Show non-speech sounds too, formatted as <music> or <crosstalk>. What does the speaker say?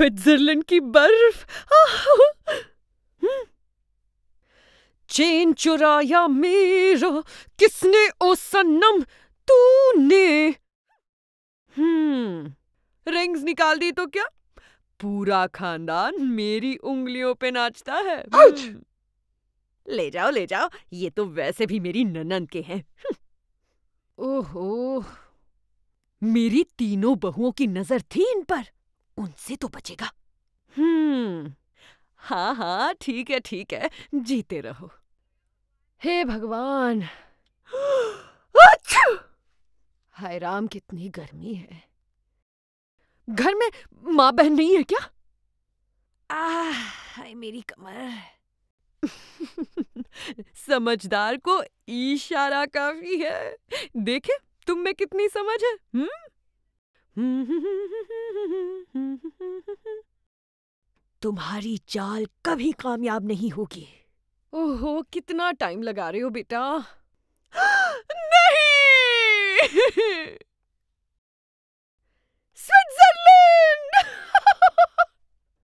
Switzerland की बर्फ़। हम्म। Chain चुराया मेरा किसने ओ सनम तूने? हम्म रिंग्स निकाल दी तो क्या? पूरा खानदान मेरी उंगलियों पे नाचता है। हम्म। ले जाओ ले जाओ ये तो वैसे भी मेरी ननंद के हैं। ओहो मेरी तीनों बहुओं की नज़र थी इन पर। उनसे तो बचेगा। हम्म। हाँ हाँ ठीक है ठीक है जीते रहो। हे भगवान! हाय राम कितनी गर्मी है। घर में माँ बहन नहीं है क्या? हाय मेरी कमर। <laughs> समझदार को इशारा काफ़ी है। देखे तुम में कितनी समझ है हम्म? <laughs> तुम्हारी चाल कभी कामयाब नहीं होगी। ओहो कितना टाइम लगा रहे हो बेटा। <gasps> नहीं!